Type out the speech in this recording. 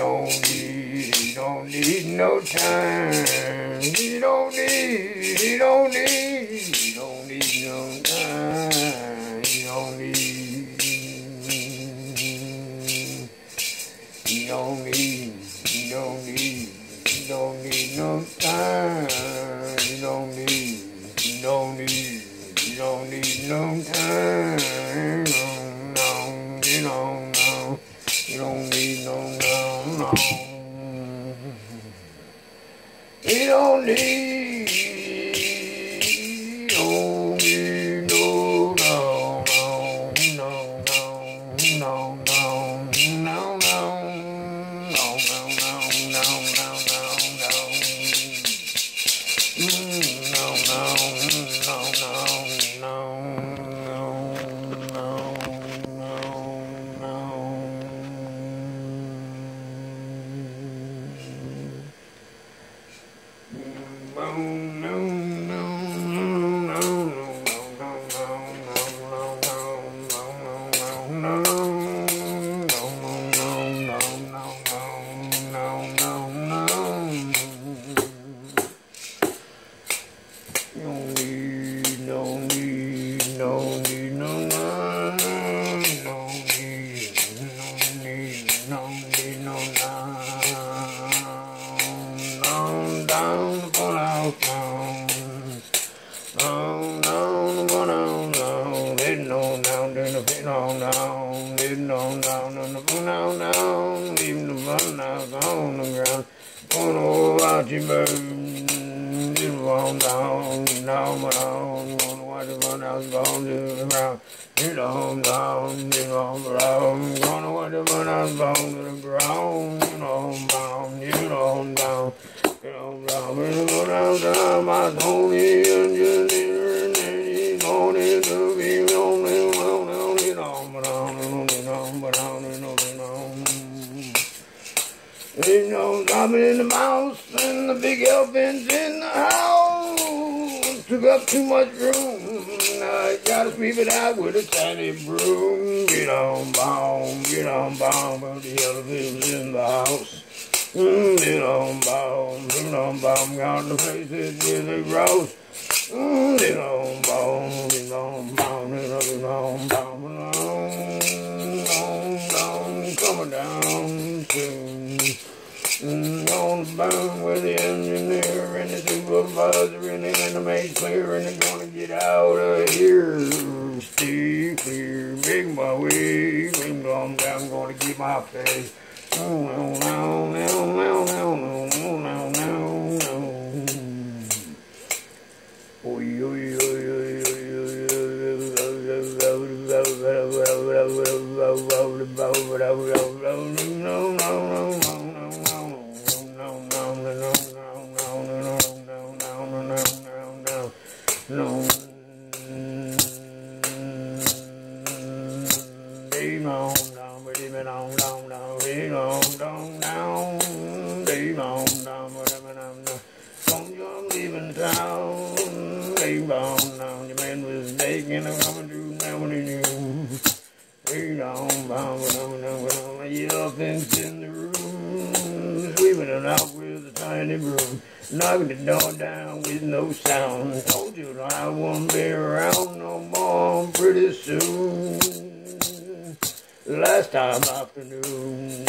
don't need, he don't need no time. He don't need, he don't need, he don't need no time. He don't need, he don't need, he don't need, he don't need no time. He don't need, he don't need, he don't need no time. Down, down, down, down, on down, on down, lean on down, then the foot on down, leave the bun on the ground, going over out your burn. You on down, down, down, gonna watch the run out, gone to the ground. You on down, you on down, gonna watch the run out, gone to the ground. You on down, you on down, you on down, you go down, down, my Tony and Junior, and then on it to be on it, on it, you know, down, you know, down, down, you know, down. Ain't no dropping in the mouse and the big elephants in the house. Took up too much room. I gotta sweep it out with a tiny broom. Get on bomb, get on bomb, but the elephants in the house. Little bone, little got the in the coming down soon. On the bone with the engineer and the supervisor and the enemy clear and they're gonna get out of here. Steve clear, big my way, big on down, gonna get my face. Oh, no, no, no, no, no, no, no, no, no, no. Oy, oy, oy, oy, đi mong đông đi mê đông đông đông đi mong đông đông đi mong đông đi mê đông đông không dám đi bên sau đi mong đông your man was taking a coming through now when he knew đi mong đông đông đông đông elephants in the room sweeping it out with a tiny broom knocking the door down with no sound told you I won't be around no more pretty soon Last time afternoon,